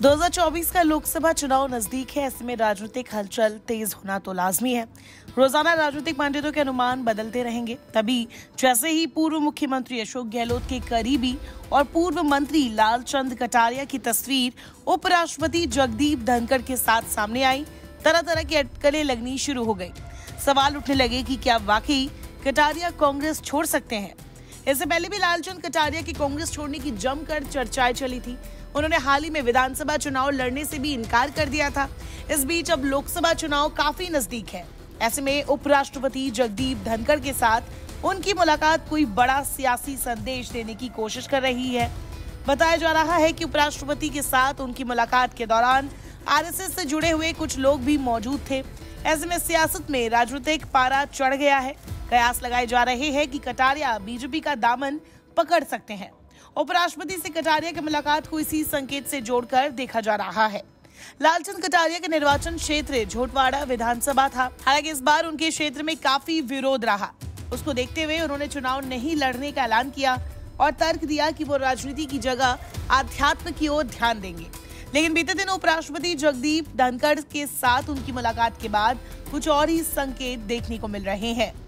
2024 का लोकसभा चुनाव नज़दीक है। ऐसे में राजनीतिक हलचल तेज होना तो लाजमी है। रोज़ाना राजनीतिक पंडितों के अनुमान बदलते रहेंगे। तभी जैसे ही पूर्व मुख्यमंत्री अशोक गहलोत के करीबी और पूर्व मंत्री लालचंद कटारिया की तस्वीर उपराष्ट्रपति जगदीप धनखड़ के साथ सामने आई तरह तरह की अटकलें लगनी शुरू हो गई। सवाल उठने लगे की क्या वाकई कटारिया कांग्रेस छोड़ सकते हैं? इससे पहले भी लालचंद कटारिया की कांग्रेस छोड़ने की जमकर चर्चाएँ चली थी। उन्होंने हाल ही में विधानसभा चुनाव लड़ने से भी इनकार कर दिया था। इस बीच अब लोकसभा चुनाव काफ़ी नज़दीक है। ऐसे में उपराष्ट्रपति जगदीप धनखड़ के साथ उनकी मुलाकात कोई बड़ा सियासी संदेश देने की कोशिश कर रही है। बताया जा रहा है कि उपराष्ट्रपति के साथ उनकी मुलाकात के दौरान आरएसएस से जुड़े हुए कुछ लोग भी मौजूद थे। ऐसे में सियासत में राजनीतिक पारा चढ़ गया है। कयास लगाए जा रहे हैं कि कटारिया बीजेपी का दामन पकड़ सकते हैं। उपराष्ट्रपति से कटारिया की मुलाकात को इसी संकेत से जोड़कर देखा जा रहा है। लालचंद कटारिया का निर्वाचन क्षेत्र झोटवाड़ा विधानसभा था। हालाँकि इस बार उनके क्षेत्र में काफ़ी विरोध रहा। उसको देखते हुए उन्होंने चुनाव नहीं लड़ने का ऐलान किया और तर्क दिया कि वो राजनीति की जगह आध्यात्म की ओर ध्यान देंगे। लेकिन बीते दिन उपराष्ट्रपति जगदीप धनखड़ के साथ उनकी मुलाकात के बाद कुछ और ही संकेत देखने को मिल रहे हैं।